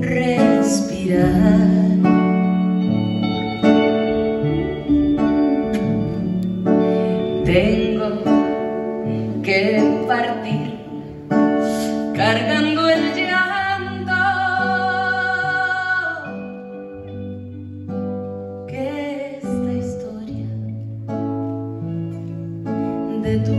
respirar. Tengo que partir cargando el llanto que esta historia de tu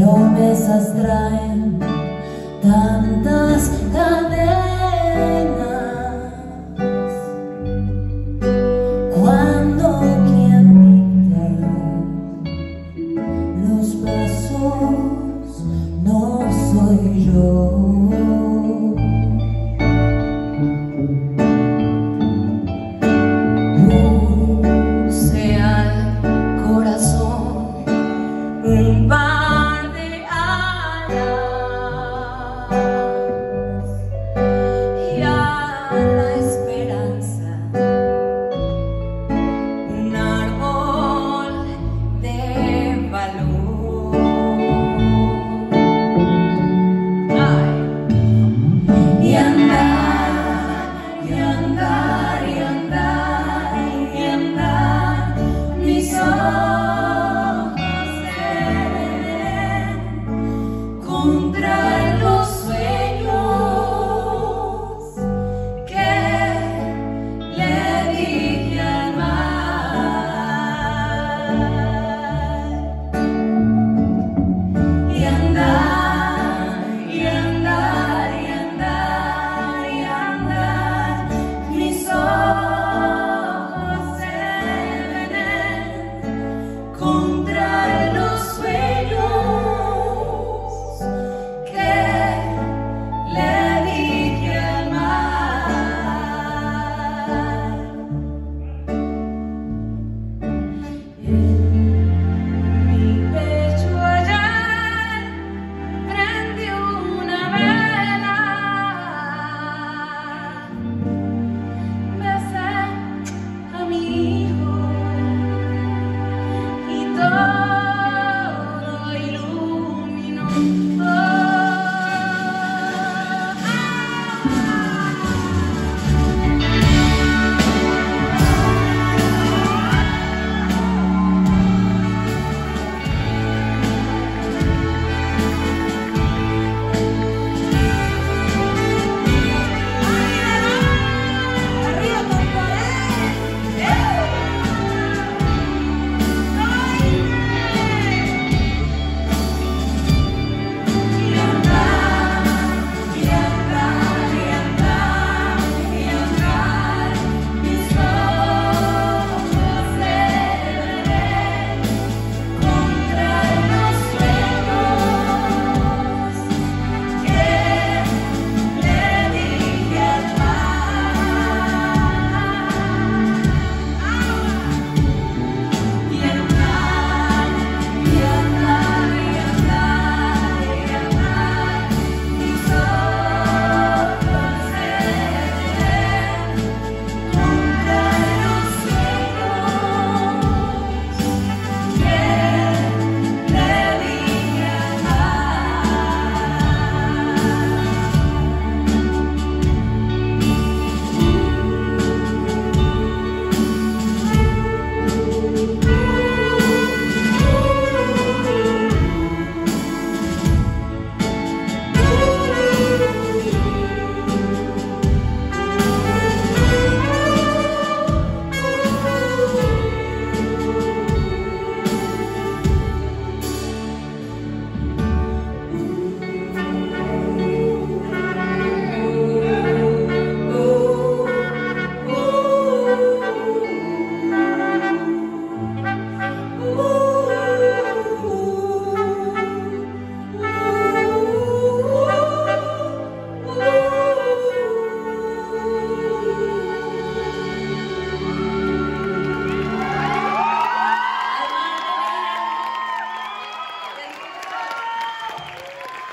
Pero esas traen tantas cadenas.